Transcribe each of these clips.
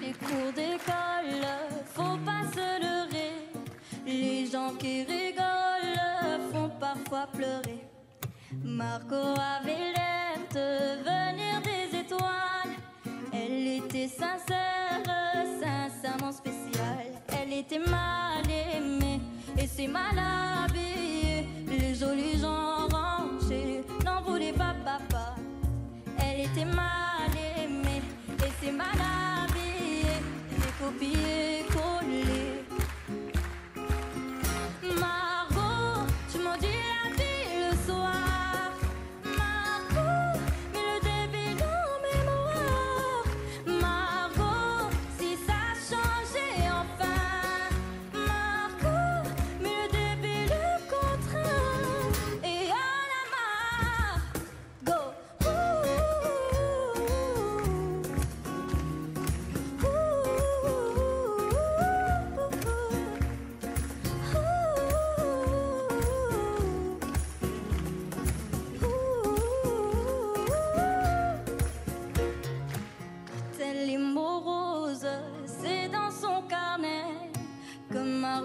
Les cours d'école, faut pas se leurrer. Les gens qui rigolent font parfois pleurer. Marco avait l'air de venir des étoiles. Elle était sincère, sincèrement spéciale. Elle était mal aimée et c'est malade.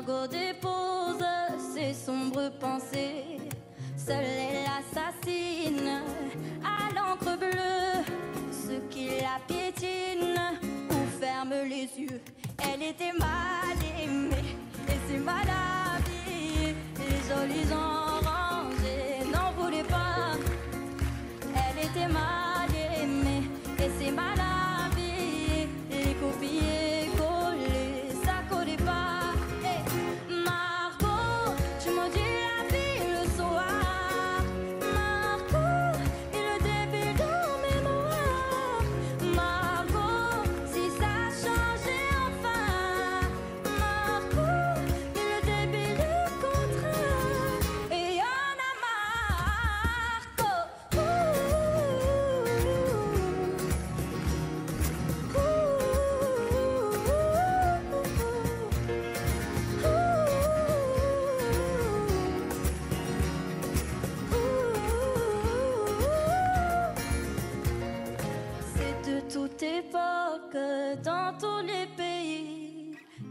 Margot dépose ses sombres pensées. Seul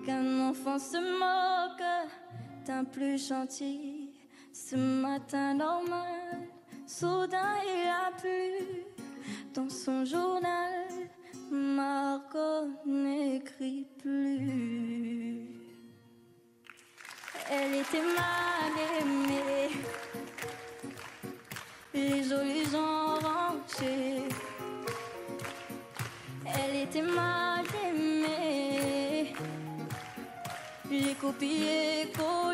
qu'un enfant se moque d'un plus gentil. Ce matin normal, soudain il a plu dans son journal. Margot oublié qu'on